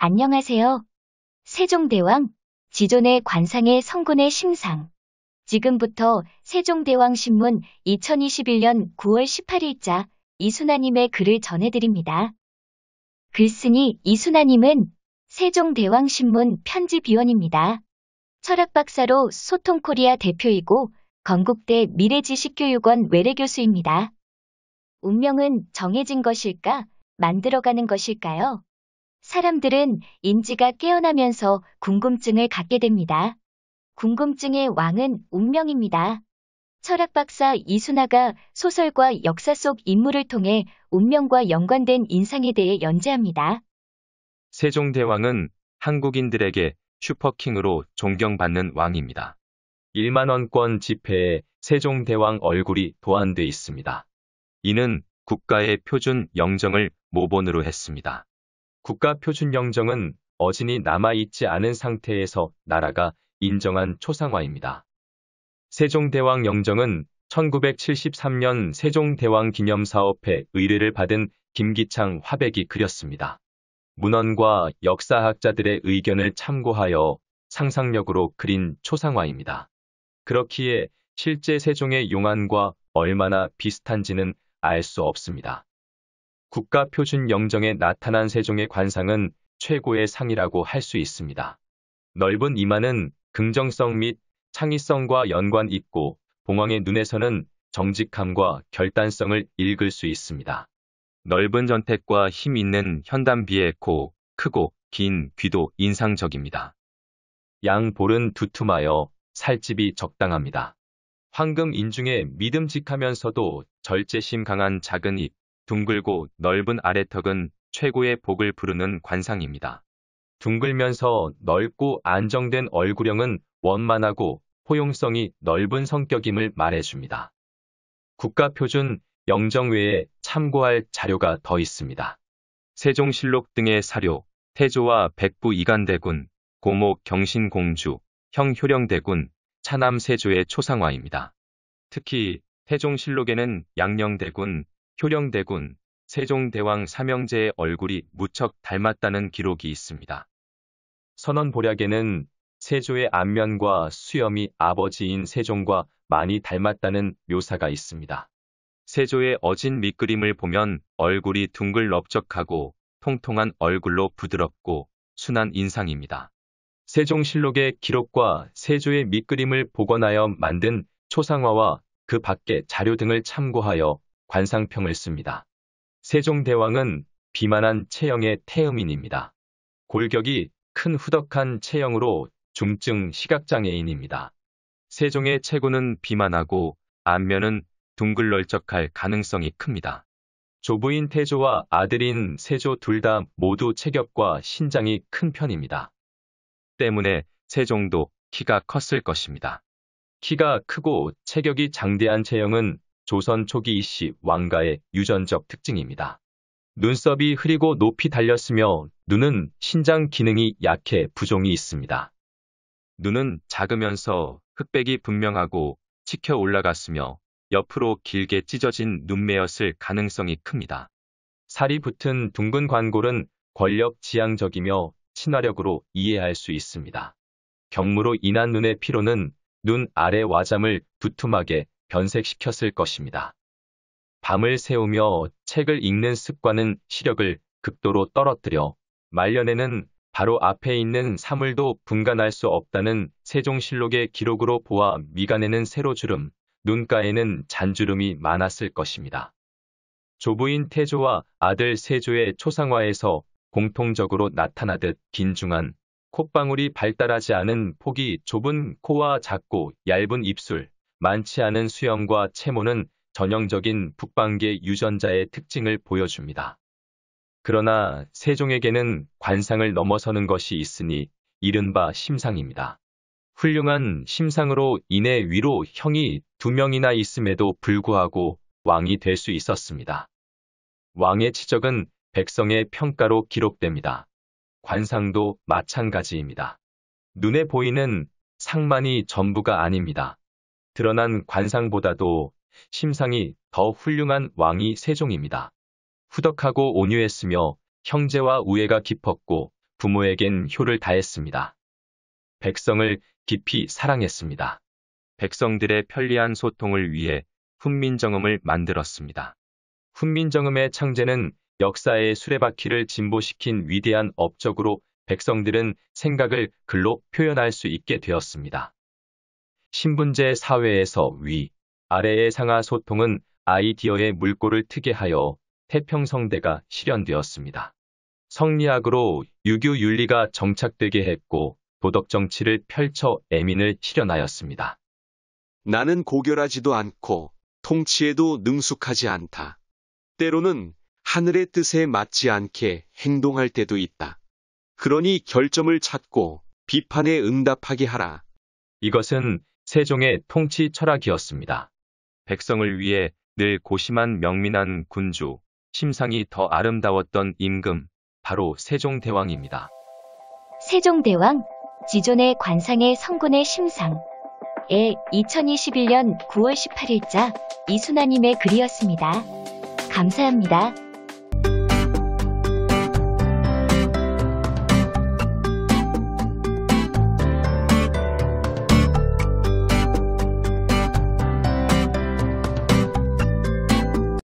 안녕하세요. 세종대왕, 지존의 관상의 성군의 심상. 지금부터 세종대왕 신문 2021년 9월 18일자 이순아님의 글을 전해드립니다. 글쓴이 이순아님은 세종대왕 신문 편집위원입니다. 철학박사로 소통코리아 대표이고 건국대 미래지식교육원 외래교수입니다. 운명은 정해진 것일까? 만들어가는 것일까요? 사람들은 인지가 깨어나면서 궁금증을 갖게 됩니다. 궁금증의 왕은 운명입니다. 철학 박사 이순아가 소설과 역사 속 인물을 통해 운명과 연관된 인상에 대해 연재합니다. 세종대왕은 한국인들에게 슈퍼킹으로 존경받는 왕입니다. 1만원권 지폐에 세종대왕 얼굴이 도안돼 있습니다. 이는 국가의 표준 영정을 모본으로 했습니다. 국가표준영정은 어진이 남아있지 않은 상태에서 나라가 인정한 초상화입니다. 세종대왕 영정은 1973년 세종대왕 기념사업회 의뢰를 받은 김기창 화백이 그렸습니다. 문헌과 역사학자들의 의견을 참고하여 상상력으로 그린 초상화입니다. 그렇기에 실제 세종의 용안과 얼마나 비슷한지는 알 수 없습니다. 국가표준 영정에 나타난 세종의 관상은 최고의 상이라고 할 수 있습니다. 넓은 이마는 긍정성 및 창의성과 연관 있고 봉황의 눈에서는 정직함과 결단성을 읽을 수 있습니다. 넓은 전택과 힘 있는 현담비의 코, 크고 긴 귀도 인상적입니다. 양 볼은 두툼하여 살집이 적당합니다. 황금 인중에 믿음직하면서도 절제심 강한 작은 입, 둥글고 넓은 아래턱은 최고의 복을 부르는 관상입니다. 둥글면서 넓고 안정된 얼굴형은 원만하고 포용성이 넓은 성격임을 말해줍니다. 국가표준 영정 외에 참고할 자료가 더 있습니다. 세종실록 등의 사료, 태조와 백부 이간대군, 고목 경신공주, 형 효령대군, 차남 세조의 초상화입니다. 특히 태종실록에는 양녕대군, 효령대군, 세종대왕 삼형제의 얼굴이 무척 닮았다는 기록이 있습니다. 선원보략에는 세조의 안면과 수염이 아버지인 세종과 많이 닮았다는 묘사가 있습니다. 세조의 어진 밑그림을 보면 얼굴이 둥글 넓적하고 통통한 얼굴로 부드럽고 순한 인상입니다. 세종실록의 기록과 세조의 밑그림을 복원하여 만든 초상화와 그 밖의 자료 등을 참고하여 관상평을 씁니다. 세종대왕은 비만한 체형의 태음인입니다. 골격이 큰 후덕한 체형으로 중증 시각장애인입니다. 세종의 체구는 비만하고 안면은 둥글널쩍할 가능성이 큽니다. 조부인 태조와 아들인 세조 둘 다 모두 체격과 신장이 큰 편입니다. 때문에 세종도 키가 컸을 것입니다. 키가 크고 체격이 장대한 체형은 조선 초기 이씨 왕가의 유전적 특징입니다. 눈썹이 흐리고 높이 달렸으며 눈은 신장 기능이 약해 부종이 있습니다. 눈은 작으면서 흑백이 분명하고 치켜 올라갔으며 옆으로 길게 찢어진 눈매였을 가능성이 큽니다. 살이 붙은 둥근 관골은 권력 지향적이며 친화력으로 이해할 수 있습니다. 경무로 인한 눈의 피로는 눈 아래 와잠을 두툼하게 변색시켰을 것입니다. 밤을 새우며 책을 읽는 습관은 시력을 극도로 떨어뜨려 말년에는 바로 앞에 있는 사물도 분간할 수 없다는 세종실록의 기록으로 보아 미간에는 세로주름, 눈가에는 잔주름이 많았을 것입니다. 조부인 태조와 아들 세조의 초상화에서 공통적으로 나타나듯 긴중한 콧방울이 발달하지 않은 폭이 좁은 코와 작고 얇은 입술, 많지 않은 수염과 채모는 전형적인 북방계 유전자의 특징을 보여줍니다. 그러나 세종에게는 관상을 넘어서는 것이 있으니 이른바 심상입니다. 훌륭한 심상으로 인해 위로 형이 두 명이나 있음에도 불구하고 왕이 될 수 있었습니다. 왕의 치적은 백성의 평가로 기록됩니다. 관상도 마찬가지입니다. 눈에 보이는 상만이 전부가 아닙니다. 드러난 관상보다도 심상이 더 훌륭한 왕이 세종입니다. 후덕하고 온유했으며 형제와 우애가 깊었고 부모에겐 효를 다했습니다. 백성을 깊이 사랑했습니다. 백성들의 편리한 소통을 위해 훈민정음을 만들었습니다. 훈민정음의 창제는 역사의 수레바퀴를 진보시킨 위대한 업적으로 백성들은 생각을 글로 표현할 수 있게 되었습니다. 신분제 사회에서 위, 아래의 상하 소통은 아이디어의 물꼬를 트게 하여 태평성대가 실현되었습니다. 성리학으로 유교 윤리가 정착되게 했고 도덕 정치를 펼쳐 애민을 실현하였습니다. 나는 고결하지도 않고 통치에도 능숙하지 않다. 때로는 하늘의 뜻에 맞지 않게 행동할 때도 있다. 그러니 결점을 찾고 비판에 응답하게 하라. 이것은 세종의 통치 철학이었습니다. 백성을 위해 늘 고심한 명민한 군주, 심상이 더 아름다웠던 임금, 바로 세종대왕입니다. 세종대왕, 지존의 관상의 성군의 심상. 에 2021년 9월 18일자 이순아님의 글이었습니다. 감사합니다.